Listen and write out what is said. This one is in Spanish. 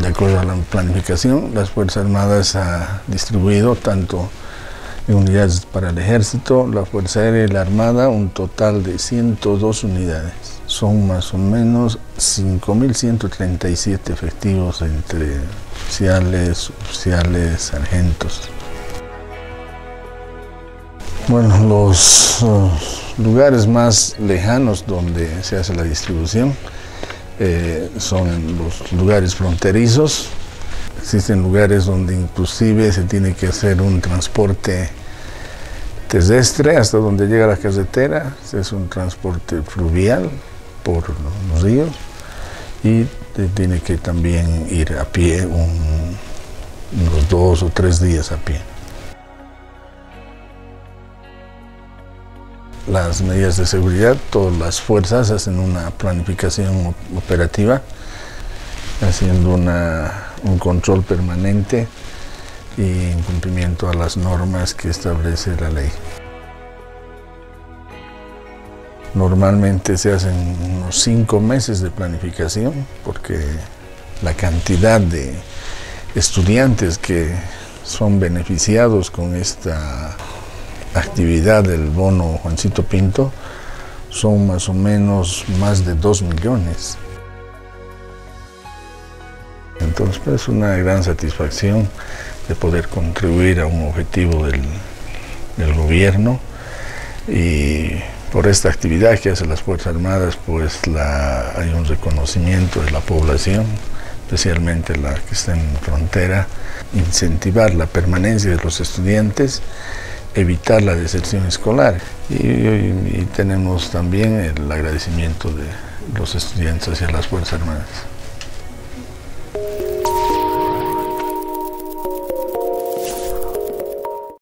De acuerdo a la planificación, las Fuerzas Armadas ha distribuido tanto unidades para el Ejército, la Fuerza Aérea y la Armada, un total de 102 unidades. Son más o menos 5.137 efectivos entre oficiales, oficiales, sargentos. Bueno, los uh, lugares más lejanos donde se hace la distribución eh, son los lugares fronterizos. Existen lugares donde inclusive se tiene que hacer un transporte terrestre hasta donde llega la carretera, es un transporte fluvial por los ríos y tiene que también ir a pie unos dos o tres días a pie. las medidas de seguridad, todas las fuerzas hacen una planificación operativa, haciendo un control permanente y en cumplimiento a las normas que establece la ley. Normalmente se hacen unos cinco meses de planificación porque la cantidad de estudiantes que son beneficiados con esta actividad del bono Juancito Pinto son más o menos más de 2 millones. Entonces pues, es una gran satisfacción de poder contribuir a un objetivo del, gobierno y por esta actividad que hacen las Fuerzas Armadas pues hay un reconocimiento de la población, especialmente la que está en frontera, incentivar la permanencia de los estudiantes evitar la deserción escolar. Y, tenemos también el agradecimiento de los estudiantes hacia las Fuerzas Armadas.